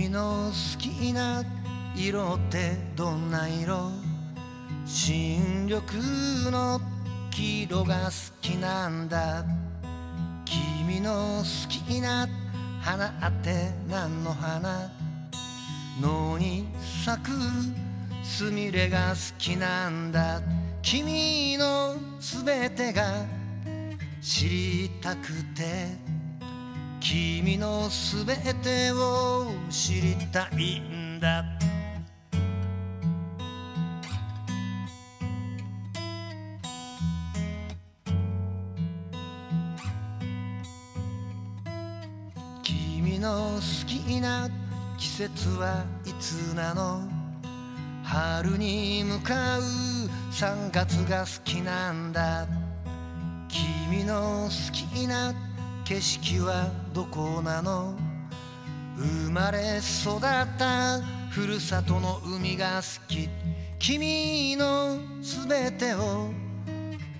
君の好きな色ってどんな色?新緑の黄色が好きなんだ。君の好きな花って何の花?野に咲くすみれが好きなんだ。君のすべてが知りたくて。君のすべてを知りたいんだ。君の好きな季節はいつなの？春に向かう3月が好きなんだ。君の好きな季節景色はどこなの？生まれ育ったふるさとの海が好き。君のすべてを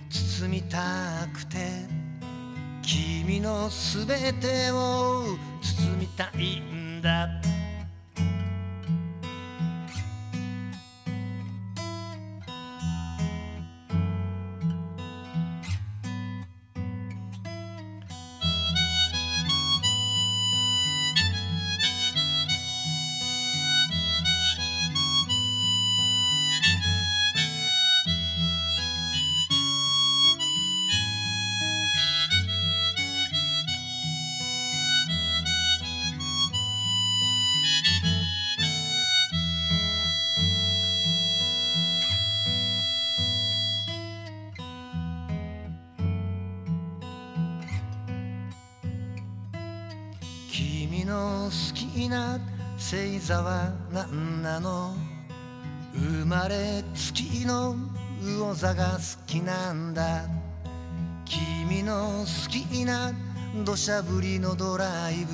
包みたくて。君のすべてを包みたいんだ。君の好きな星座は何なの？生まれつきの魚座が好きなんだ。君の好きな土砂降りのドライブ。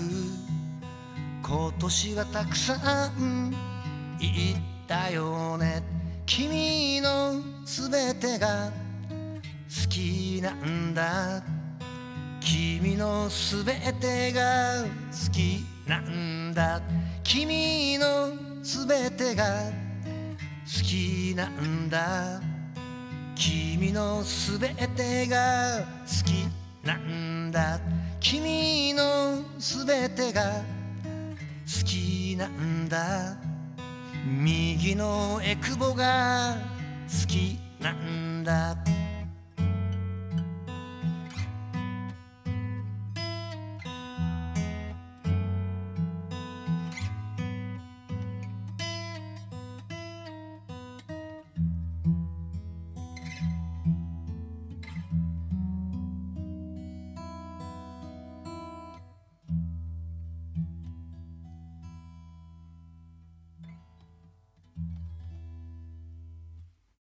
今年はたくさん行ったよね。君のすべてが好きなんだ。君のすべてが好きなんだ。君のすべてが好きなんだ。君のすべてが好きなんだ君のすべてが好きなんだ。右のエクボが好きなんだ。